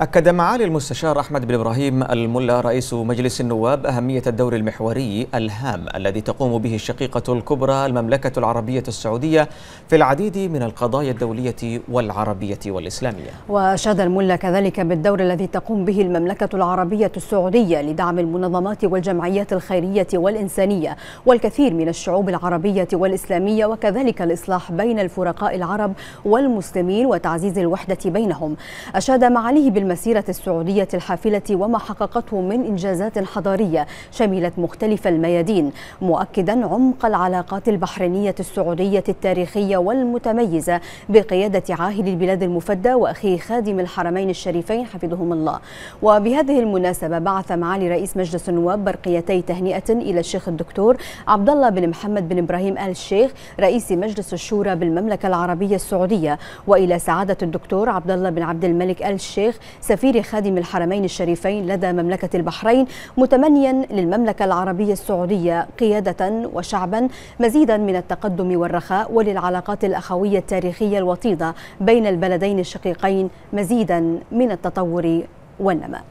أكد معالي المستشار أحمد بن إبراهيم الملا رئيس مجلس النواب أهمية الدور المحوري الهام الذي تقوم به الشقيقة الكبرى المملكة العربية السعودية في العديد من القضايا الدولية والعربية والإسلامية. وأشاد الملا كذلك بالدور الذي تقوم به المملكة العربية السعودية لدعم المنظمات والجمعيات الخيرية والإنسانية والكثير من الشعوب العربية والإسلامية وكذلك الإصلاح بين الفرقاء العرب والمسلمين وتعزيز الوحدة بينهم. أشاد معاليه بالمسيرة السعودية الحافلة وما حققته من إنجازات حضارية شملت مختلف الميادين مؤكدا عمق العلاقات البحرينية السعودية التاريخية والمتميزة بقيادة عاهل البلاد المفدى وأخيه خادم الحرمين الشريفين حفظهم الله. وبهذه المناسبة بعث معالي رئيس مجلس النواب برقيتي تهنئة إلى الشيخ الدكتور عبد الله بن محمد بن إبراهيم آل الشيخ رئيس مجلس الشورى بالمملكة العربية السعودية وإلى سعادة الدكتور عبد الله بن عبد الملك آل الشيخ سفير خادم الحرمين الشريفين لدى مملكة البحرين متمنيا للمملكة العربية السعودية قيادة وشعبا مزيدا من التقدم والرخاء وللعلاقات الأخوية التاريخية الوطيدة بين البلدين الشقيقين مزيدا من التطور والنماء